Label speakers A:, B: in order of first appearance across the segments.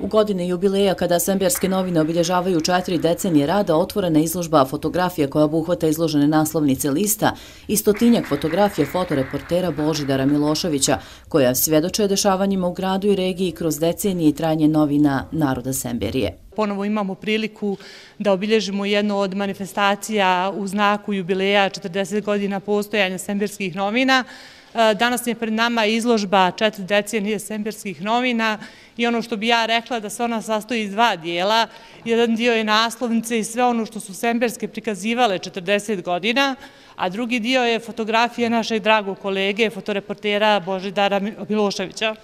A: U godine jubileja, kada Semberske novine obilježavaju četiri decenije rada, otvorena izložba fotografija koja obuhvata izložene naslovnice lista i stotinjak fotografije fotoreportera Božidara Miloševića, koja svjedoče dešavanjima u gradu i regiji kroz decenije i trajanje novina naroda Semberije.
B: Ponovo imamo priliku da obilježimo jednu od manifestacija u znaku jubileja 40 godina postojanja Semberskih novina, E, danas je pred nama izložba četiri decenije Semberskih novina i ono što bi ja rekla da se ona sastoji iz dva dijela. Jedan dio je naslovnice i sve ono što su Semberske prikazivale 40 godina, a drugi dio je fotografije našeg dragog kolege, fotoreportera Božidara Miloševića.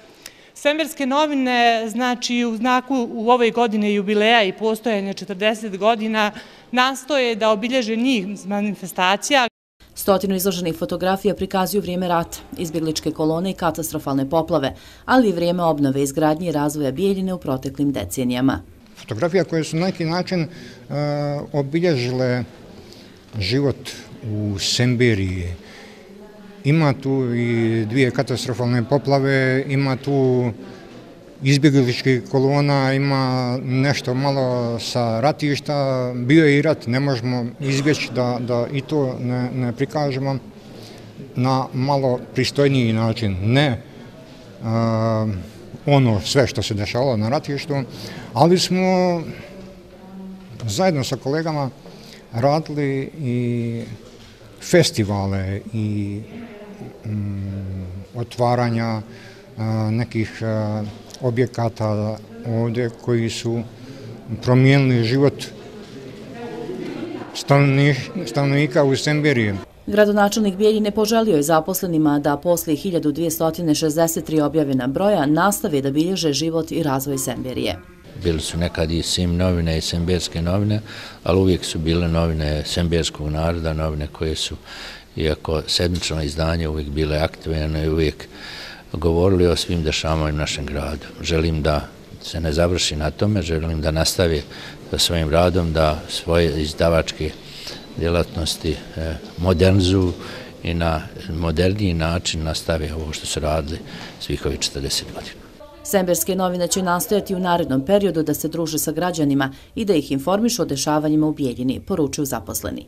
B: Semberske novine, znači u znaku u ovoj godine jubileja i postojanja 40 godina, nastoje da obilježe njih manifestacija.
A: Stotinu izloženih fotografija prikazuju vrijeme rata, izbjegličke kolone i katastrofalne poplave, ali i vrijeme obnove izgradnje i razvoja Bijeljine u proteklim decenijama.
C: Fotografija koje su na neki način e, obilježile život u Sembiriji. Ima tu i dvije katastrofalne poplave, ima tu izbjegličkih kolona, ima nešto malo sa ratišta, bio je i rat, ne možemo izbjeći da, da i to ne, ne prikažemo na malo pristojniji način, ne a, ono sve što se dešavalo na ratištu, ali smo zajedno sa kolegama radili i festivale i mm, otvaranja a, nekih a, objekata ovdje koji su promijenili život stanovnika u Semberije.
A: Gradonačelnik Bijeljine poželio je zaposlenima da posle 1263 objavljena broja nastave da bilježe život i razvoj Semberije.
D: Bili su nekad i Sim novine i Semberske novine, ali uvijek su bile novine Semberskog naroda, novine koje su, iako sedmično izdanje, uvijek bile aktivne i uvijek govorili o svim dešavanjima u našem gradu. Želim da se ne završi na tome, želim da nastavi sa svojim radom, da svoje izdavačke djelatnosti e, modernizu modernizuju i na moderniji način nastavi ovo što su radili svih ovih 40 godina.
A: Semberske novine će nastojati u narednom periodu da se druže sa građanima i da ih informišu o dešavanjima u Bijeljini, poručuju zaposleni.